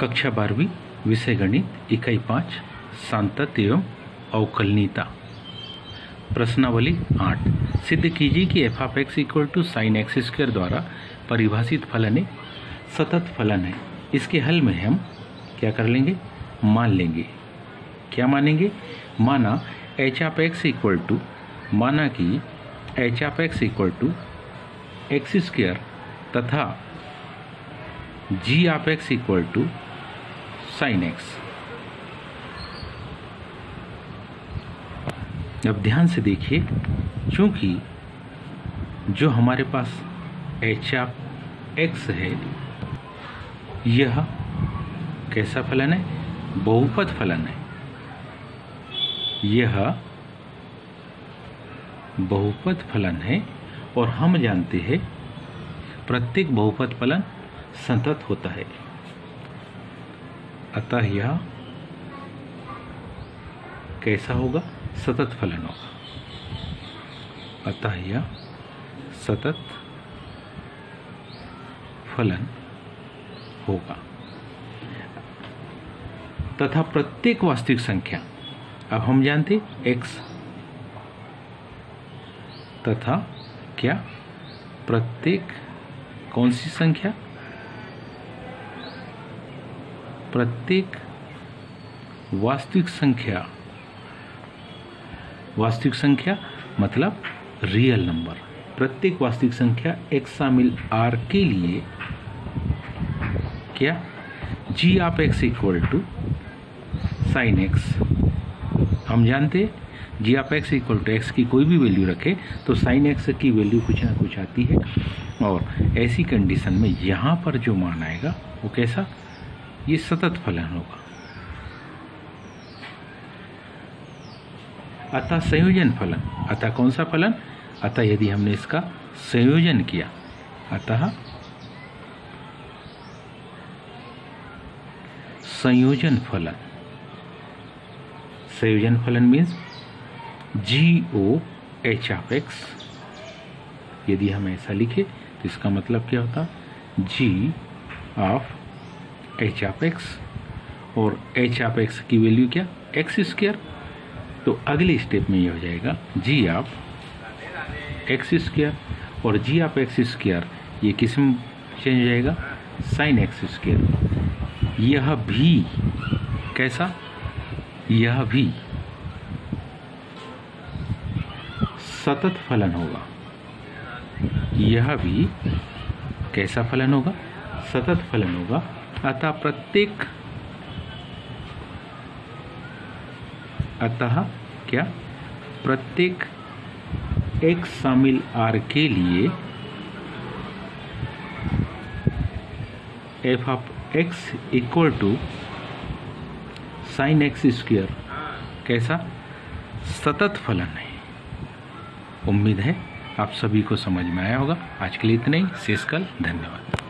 कक्षा बारहवीं विषय गणित, इकाई पाँच सांतत एवं अवकलनीयता प्रश्नावली आठ। सिद्ध कीजिए कि f of x equal to sine x square द्वारा परिभाषित फलन एक सतत फलन है। इसके हल में हम क्या कर लेंगे? मान लेंगे। क्या मानेंगे? माना h of x equal to माना कि h of x equal to x square तथा g of x equal to sine x अब ध्यान से देखिए क्योंकि जो हमारे पास एच ऑफ़ एक्स है, यह कैसा फलन है? बहुपद फलन है। यह बहुपद फलन है और हम जानते हैं, प्रत्येक बहुपद फलन संतत होता है। अतः यह कैसा होगा? सतत फलन होगा। अतः यह सतत फलन होगा। तथा प्रत्येक वास्तविक संख्या, अब हम जानते x तथा क्या? प्रत्येक कौन सी संख्या? प्रत्येक वास्तविक संख्या वास्तविक संख्या मतलब रियल नंबर प्रत्येक वास्तविक संख्या एक शामिल आर के लिए क्या? G of x equal to sine x हम जानते g of x equal to x की कोई भी वैल्यू रखे तो साइन एक्स की वैल्यू कुछ ना कुछ आती है। और ऐसी कंडीशन में यहाँ पर जो मान आएगा, वो कैसा? ये सतत फलन होगा। अतः संयोजन फलन। अतः कौन सा फलन? अतः यदि हमने इसका संयोजन किया, अतः संयोजन फलन। संयोजन फलन means g o h of x यदि हम ऐसा लिखे तो इसका मतलब क्या होता? G of h of x और एच ऑफ़ एक्स की वैल्यू क्या? एक्स स्क्र तो अगले स्टेप में ये हो जाएगा, जी ऑफ़ एक्स स्क्र और जी ऑफ़ एक्स स्क्र ये किसमें चेंज हो जाएगा? साइन एक्स स्क्र यह भी कैसा? यह भी सतत फलन होगा। यह भी कैसा फलन होगा? सतत फलन होगा। अतः प्रत्येक अतः क्या? प्रत्येक एक शामिल आर के लिए f of x equal to sine x square कैसा? सतत फलन है। उम्मीद है आप सभी को समझ में आया होगा। आज के लिए इतना ही। शेष कल। धन्यवाद।